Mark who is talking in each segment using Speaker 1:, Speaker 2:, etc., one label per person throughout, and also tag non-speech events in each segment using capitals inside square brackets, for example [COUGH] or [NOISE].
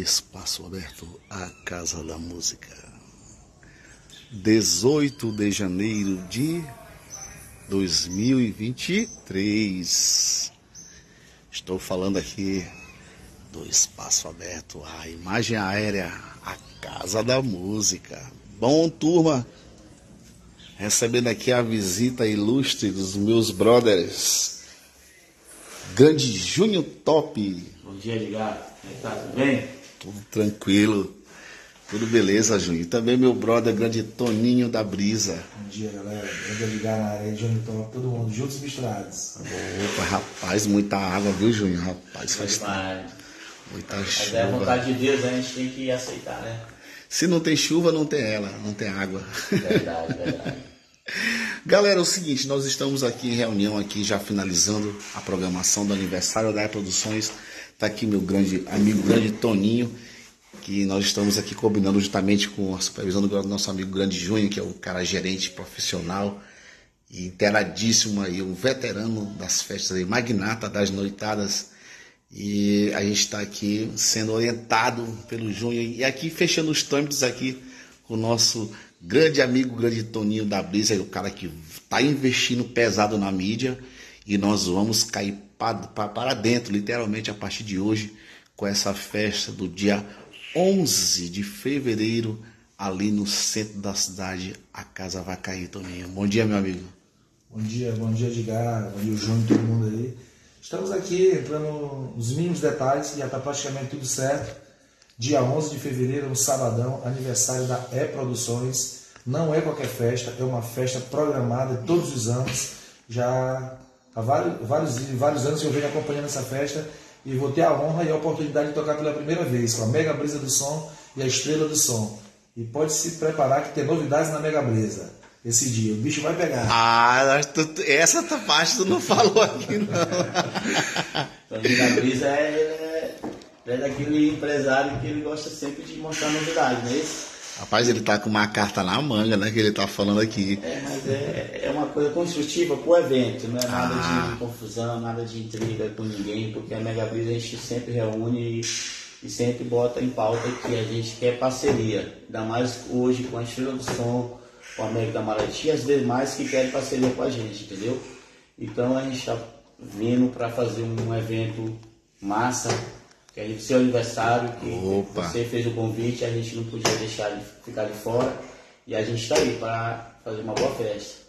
Speaker 1: Espaço aberto à Casa da Música. 18 de janeiro de 2023. Estou falando aqui do espaço aberto, a imagem aérea, a Casa da Música. Bom, turma, recebendo aqui a visita ilustre dos meus brothers. Grande Júnior Top.
Speaker 2: Bom dia, ligado. Como é tá? Tudo bem?
Speaker 1: Tudo tranquilo. Tudo beleza, Júnior. E também meu brother grande Toninho da Brisa.
Speaker 3: Bom dia, galera. Bom ligar na área, Júnior Top, todo mundo juntos e misturados.
Speaker 1: Opa, rapaz, muita água, viu, Júnior? Rapaz, faz
Speaker 2: Demais.
Speaker 1: muita
Speaker 2: Mas é a
Speaker 1: chuva.
Speaker 2: vontade de Deus, a gente tem que aceitar, né?
Speaker 1: Se não tem chuva, não tem ela, não tem água.
Speaker 2: Verdade, [LAUGHS] verdade.
Speaker 1: Galera, é o seguinte, nós estamos aqui em reunião aqui já finalizando a programação do aniversário da E Produções. Tá aqui meu grande amigo, grande Toninho, que nós estamos aqui combinando juntamente com a supervisão do nosso amigo grande Júnior, que é o cara gerente profissional e interadíssimo aí, um veterano das festas aí, magnata das noitadas. E a gente está aqui sendo orientado pelo Júnior e aqui fechando os trâmites aqui com o nosso grande amigo, grande Toninho da Brisa, o cara que está investindo pesado na mídia e nós vamos cair para dentro, literalmente, a partir de hoje, com essa festa do dia 11 de fevereiro, ali no centro da cidade, a casa vai cair, Toninho. Bom dia, meu amigo.
Speaker 3: Bom dia, bom dia, Edgar, bom dia, Júnior, todo mundo aí. Estamos aqui entrando nos mínimos detalhes, já está praticamente tudo certo. Dia 11 de fevereiro, um sabadão, aniversário da E Produções. Não é qualquer festa, é uma festa programada todos os anos. Já há vários, vários, vários anos eu venho acompanhando essa festa e vou ter a honra e a oportunidade de tocar pela primeira vez com a Mega Brisa do Som e a Estrela do Som. E pode se preparar que tem novidades na Mega Brisa esse dia. O bicho vai pegar.
Speaker 1: Ah, tu- essa parte tu não falou aqui, não. [LAUGHS]
Speaker 2: Toninho da Brisa é, é daquele empresário que ele gosta sempre de mostrar novidades, não é isso?
Speaker 1: Rapaz, ele tá com uma carta na manga, né? Que ele tá falando aqui.
Speaker 2: É, mas é, é uma coisa construtiva pro evento, não é nada
Speaker 1: Ah.
Speaker 2: de confusão, nada de intriga com ninguém, porque a Mega Brisa a gente sempre reúne e, e sempre bota em pauta que a gente quer parceria. Ainda mais hoje com a Estrela do Som, com a Mega da Maraty as demais que querem parceria com a gente, entendeu? Então a gente está vindo para fazer um evento massa, que a gente, seu aniversário, que
Speaker 1: Opa.
Speaker 2: você fez o convite, a gente não podia deixar de ficar de fora. E a gente está aí para fazer uma boa festa.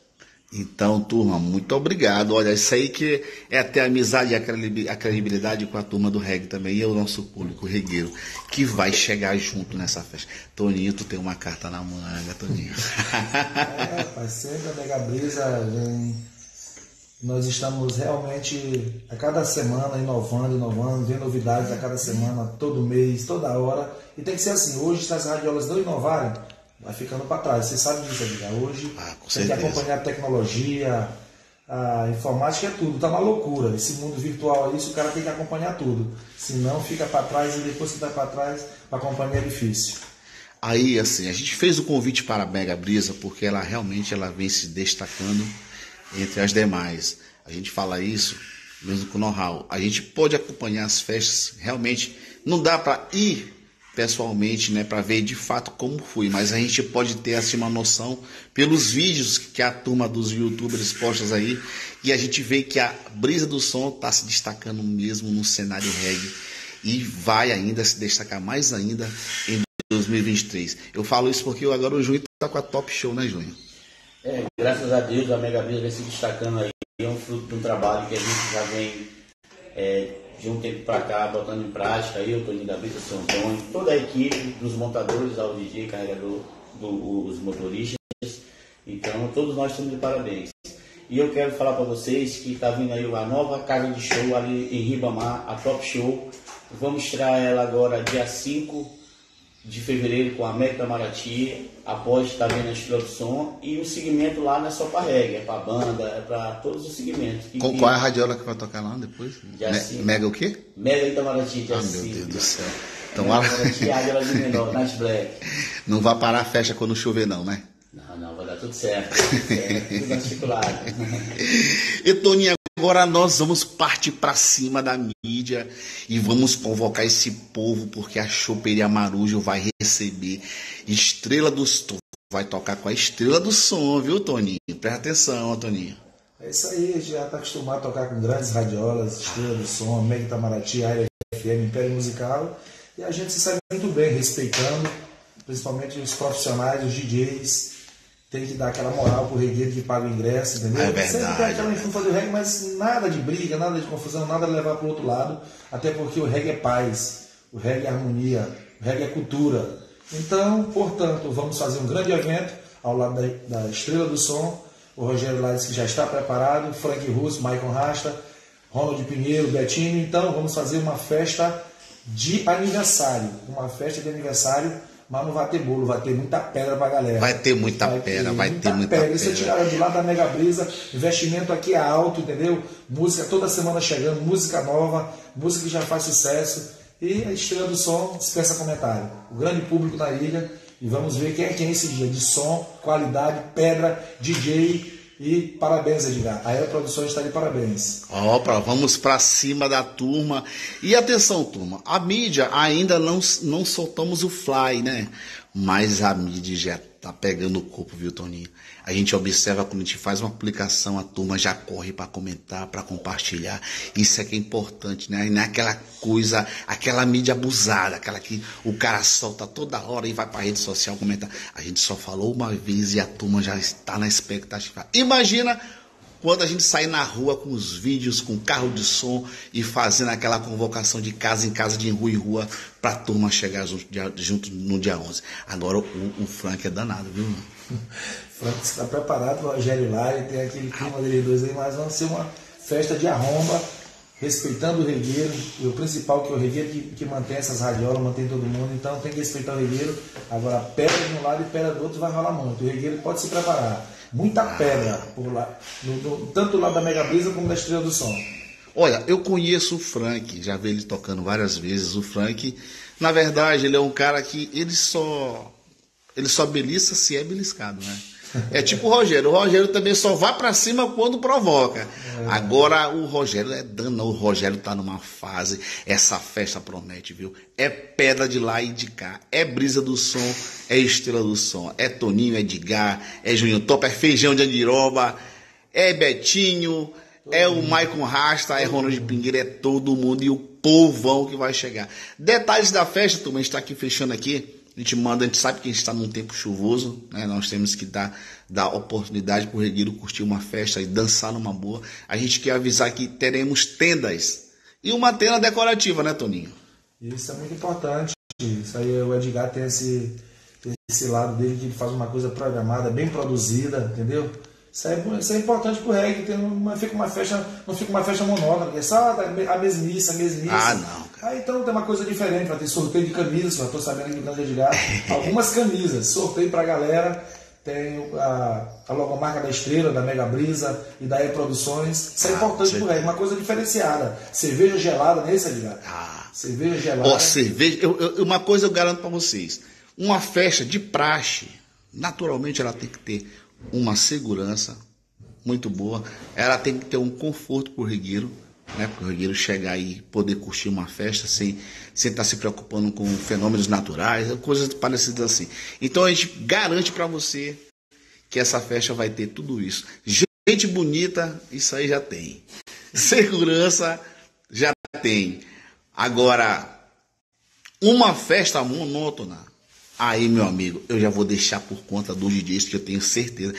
Speaker 1: Então, turma, muito obrigado. Olha, isso aí que é até a amizade e a credibi- a credibilidade com a turma do reggae também, e o nosso público regueiro, que vai chegar junto nessa festa. Toninho, tu tem uma carta na manga, Toninho.
Speaker 3: É, rapaz, sempre a Mega Brisa vem. Nós estamos realmente a cada semana inovando, inovando, vendo novidades a cada semana, todo mês, toda hora. E tem que ser assim. Hoje, se as radiolas não inovarem, vai ficando para trás. Você sabe disso, Edgar. Hoje
Speaker 1: Ah,
Speaker 3: tem que
Speaker 1: certeza.
Speaker 3: acompanhar a tecnologia, a informática é tudo, tá uma loucura. Esse mundo virtual aí, isso o cara tem que acompanhar tudo. Senão fica para trás e depois que tá para trás, para acompanhar é difícil.
Speaker 1: Aí, assim, a gente fez o convite para a Mega Brisa porque ela realmente ela vem se destacando entre as demais. A gente fala isso mesmo com know-how. A gente pode acompanhar as festas, realmente não dá para ir pessoalmente, né, para ver de fato como foi, mas a gente pode ter assim uma noção pelos vídeos que a turma dos youtubers postas aí e a gente vê que a Brisa do Som está se destacando mesmo no cenário reggae e vai ainda se destacar mais ainda em 2023. Eu falo isso porque agora o Júnior tá com a Top Show, né, Júnior?
Speaker 2: É, graças a Deus a Mega Brisa vem se destacando aí. É um fruto de um trabalho que a gente já vem é, de um tempo para cá botando em prática. Eu, Toninho da Brisa, São Antônio, toda a equipe dos montadores, ao DJ, carregador, do- os motoristas. Então, todos nós estamos de parabéns. E eu quero falar para vocês que está vindo aí a nova casa de show ali em Ribamar, a Top Show. Vamos estrear ela agora dia 5 de fevereiro com a América Maraty, após estar vendo a Estrela do Som, e o segmento lá não é só para reggae, é para banda, é para todos os segmentos. Que-
Speaker 1: qual é a radiola que vai tocar lá depois?
Speaker 2: Já
Speaker 1: Me-
Speaker 2: sim.
Speaker 1: Mega o quê?
Speaker 2: Mega Itamaraty, dia
Speaker 1: Ah, meu
Speaker 2: 5.
Speaker 1: Deus do céu. Então
Speaker 2: de Menor, Night Black. [LAUGHS]
Speaker 1: não vai parar a festa quando chover, não, né?
Speaker 2: Não, não, vai dar tudo certo, tudo certo, tudo articulado. [LAUGHS]
Speaker 1: E Toninho, agora nós vamos partir para cima da mídia e vamos convocar esse povo porque a Choperia Marujo vai receber Estrela dos vai tocar com a Estrela do Som, viu, Toninho? Presta atenção, Toninho.
Speaker 3: É isso aí, já está acostumado a tocar com grandes radiolas, Estrela do Som, Mega Itamaraty, Área FM, Império Musical, e a gente se sabe muito bem, respeitando, principalmente os profissionais, os DJs, tem que dar aquela moral pro regueiro que paga o ingresso, entendeu?
Speaker 1: É verdade. Sempre
Speaker 3: tem aquela influência do reggae, mas nada de briga, nada de confusão, nada de levar pro outro lado, até porque o reggae é paz, o reggae é harmonia, o reggae é cultura. Então, portanto, vamos fazer um grande evento ao lado da, da Estrela do Som, o Rogério Lades que já está preparado, Frank Russo, Michael Rasta, Ronald Pinheiro, Betinho. Então, vamos fazer uma festa de aniversário, uma festa de aniversário mas não vai ter bolo, vai ter muita pedra pra galera.
Speaker 1: Vai ter muita vai pedra, ter vai muita ter muita pedra. pedra.
Speaker 3: Isso eu tiraram do lado da Mega Brisa, investimento aqui é alto, entendeu? Música toda semana chegando, música nova, música que já faz sucesso. E a estrela do som dispensa comentário. O grande público na ilha. E vamos ver quem é quem esse dia. De som, qualidade, pedra, DJ e parabéns, Edgar. A Aero Produções está de parabéns.
Speaker 1: Opa, vamos para cima da turma. E atenção, turma, a mídia ainda não, não soltamos o fly, né? Mas a mídia já tá pegando o corpo, viu, Toninho? A gente observa quando a gente faz uma publicação, a turma já corre para comentar, para compartilhar. Isso é que é importante, né? Não é aquela coisa, aquela mídia abusada, aquela que o cara solta toda hora e vai para rede social comentar. A gente só falou uma vez e a turma já está na expectativa. Imagina quando a gente sair na rua com os vídeos, com carro de som e fazendo aquela convocação de casa em casa, de rua em rua, para a turma chegar junto, junto, no dia 11. Agora o, o Frank é danado, viu? [LAUGHS]
Speaker 3: Frank está preparado, Rogério lá, ele tem aquele clima dele dois aí, mas vai ser uma festa de arromba, respeitando o regueiro, e o principal que é o regueiro que, que mantém essas radiolas, mantém todo mundo, então tem que respeitar o regueiro. Agora, pedra de um lado e pedra do outro vai rolar muito. O regueiro pode se preparar muita pedra por lá, no, no, tanto lá da Mega Brisa como da Estrela do Som.
Speaker 1: Olha, eu conheço o Frank, já vi ele tocando várias vezes. O Frank, na verdade, ele é um cara que ele só ele só belisca se é beliscado, né? É tipo o Rogério. O Rogério também só vai para cima quando provoca. É. Agora o Rogério é dano. O Rogério tá numa fase. Essa festa promete, viu? É pedra de lá e de cá. É brisa do som. É estrela do som. É Toninho, é Edgar. É Juninho Top. É feijão de Andiroba. É Betinho. É o Maicon Rasta. É Ronald Pingueira. É todo mundo. E o povão que vai chegar. Detalhes da festa, turma. A gente tá aqui fechando aqui. A gente manda, a gente sabe que a gente está num tempo chuvoso, né? Nós temos que dar, dar oportunidade para o Regueiro curtir uma festa e dançar numa boa. A gente quer avisar que teremos tendas e uma tenda decorativa, né, Toninho?
Speaker 3: Isso é muito importante. Isso aí o Edgar tem esse, esse lado dele que ele faz uma coisa programada, bem produzida, entendeu? Isso é, isso é importante pro reggae, não fica uma festa, não fica uma festa monótona, é só a mesmice, a mesmice.
Speaker 1: Ah, não.
Speaker 3: Ah, então tem uma coisa diferente, vai ter sorteio de camisas, eu tô sabendo que o Grande Edgar, algumas camisas, sorteio pra galera, tem a, a logomarca da Estrela, da Mega Brisa e da E Produções. Isso é ah, importante pro reggae, uma coisa diferenciada. Cerveja gelada nesse, Edgar?
Speaker 1: Ah.
Speaker 3: Cerveja gelada.
Speaker 1: Ó, cerveja, eu, eu, uma coisa eu garanto para vocês, uma festa de praxe, naturalmente ela tem que ter uma segurança muito boa. Ela tem que ter um conforto para o regueiro, né? Para o regueiro chegar e poder curtir uma festa sem, sem estar tá se preocupando com fenômenos naturais, coisas parecidas assim. Então a gente garante para você que essa festa vai ter tudo isso. Gente bonita, isso aí já tem. [LAUGHS] Segurança, já tem. Agora, uma festa monótona Aí, meu amigo, eu já vou deixar por conta do DJs que eu tenho certeza.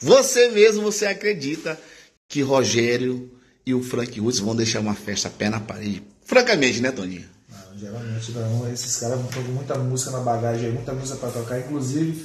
Speaker 1: Você mesmo, você acredita que Rogério e o Frank Woods vão deixar uma festa pé na parede? Francamente, né, Toninho?
Speaker 3: Não, geralmente não. Esses caras vão com muita música na bagagem, muita música para tocar. Inclusive,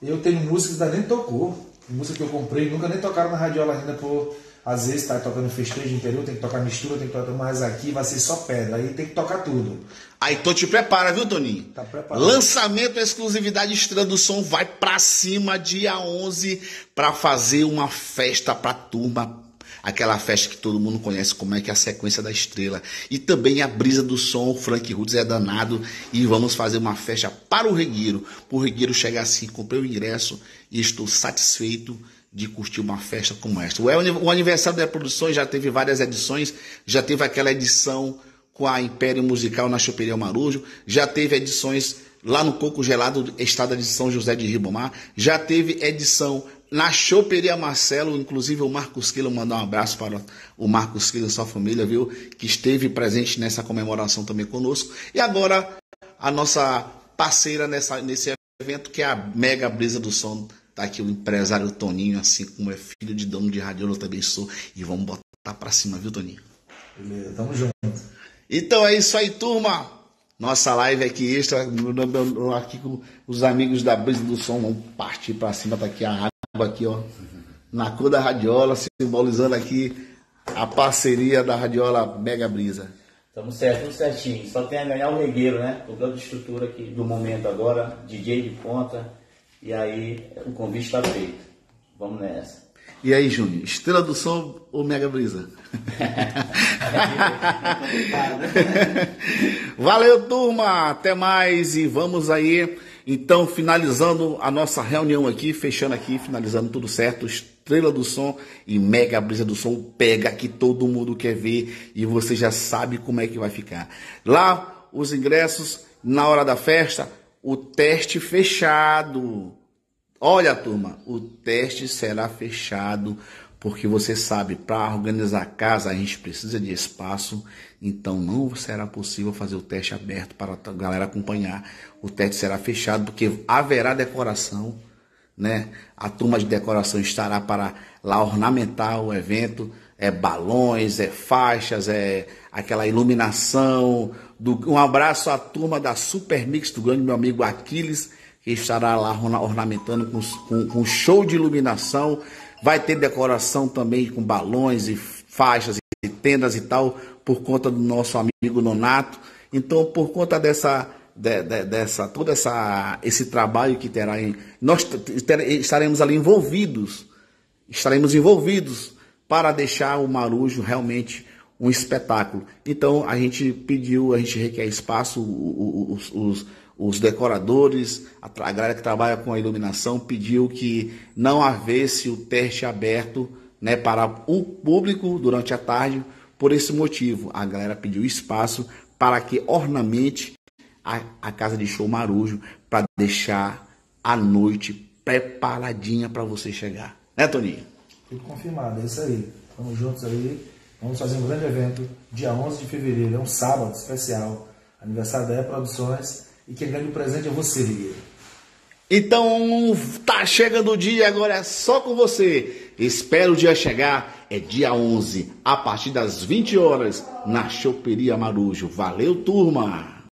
Speaker 3: eu tenho músicas que ainda nem tocou. Música que eu comprei, nunca nem tocaram na radiola ainda por às vezes está tocando festejo interior, tem que tocar mistura, tem que tocar mais aqui, vai ser só pedra. Aí tem que tocar tudo.
Speaker 1: Aí tô te prepara, viu, Toninho?
Speaker 3: Tá preparado.
Speaker 1: Lançamento exclusividade Estrela do Som vai pra cima dia 11 para fazer uma festa pra turma. Aquela festa que todo mundo conhece como é que é a sequência da estrela. E também a brisa do som, Frank Roots é danado. E vamos fazer uma festa para o Regueiro. O Regueiro chegar assim, comprei o ingresso e estou satisfeito de curtir uma festa como esta. O aniversário da Produções já teve várias edições, já teve aquela edição com a Império Musical na Choperia Marujo, já teve edições lá no Coco Gelado, Estado de São José de Ribomar, já teve edição na Choperia Marcelo, inclusive o Marcos Quilo, mandar um abraço para o Marcos Quilo e sua família, viu? Que esteve presente nessa comemoração também conosco. E agora, a nossa parceira nessa, nesse evento, que é a Mega Brisa do Som. Tá aqui o empresário Toninho, assim como é filho de dono de rádio, eu também sou. E vamos botar para cima, viu, Toninho?
Speaker 3: Beleza, tamo junto.
Speaker 1: Então é isso aí, turma. Nossa live aqui extra, aqui com os amigos da Brisa do Som, vamos partir para cima, tá aqui a aqui, ó, na cor da radiola, simbolizando aqui a parceria da radiola Mega Brisa.
Speaker 2: Estamos certo, tudo certinho. Só tem a ganhar o regueiro, né? O grande estrutura aqui do momento agora, DJ de ponta. E aí o convite está feito. Vamos nessa.
Speaker 1: E aí, Júnior, estrela do som ou Mega Brisa? [LAUGHS] [LAUGHS] Valeu, turma! Até mais e vamos aí então, finalizando a nossa reunião aqui, fechando aqui, finalizando tudo certo, Estrela do Som e Mega Brisa do Som pega que todo mundo quer ver e você já sabe como é que vai ficar. Lá, os ingressos, na hora da festa, o teste fechado. Olha, turma, o teste será fechado porque você sabe, para organizar a casa a gente precisa de espaço, então não será possível fazer o teste aberto para a galera acompanhar. O teste será fechado porque haverá decoração, né? A turma de decoração estará para lá ornamentar o evento, é balões, é faixas, é aquela iluminação. Do, um abraço à turma da Super Mix do grande meu amigo Aquiles, que estará lá ornamentando com, com, com show de iluminação Vai ter decoração também com balões e faixas e tendas e tal, por conta do nosso amigo Nonato. Então, por conta dessa, de, de, dessa todo essa, esse trabalho que terá, em, nós estaremos ali envolvidos, estaremos envolvidos para deixar o Marujo realmente um espetáculo. Então, a gente pediu, a gente requer espaço, os, os os decoradores, a, galera que trabalha com a iluminação pediu que não havesse o teste aberto né, para o público durante a tarde. Por esse motivo, a galera pediu espaço para que ornamente a, a casa de show Marujo para deixar a noite preparadinha para você chegar. Né, Toninho?
Speaker 3: Tudo confirmado, é isso aí. Estamos juntos aí. Vamos fazer um grande evento dia 11 de fevereiro, é um sábado especial, aniversário da E Produções e quem ganha o presente é você.
Speaker 1: Então, tá chegando o dia, agora é só com você. Espero o dia chegar, é dia 11, a partir das 20 horas, na Choperia Marujo. Valeu, turma!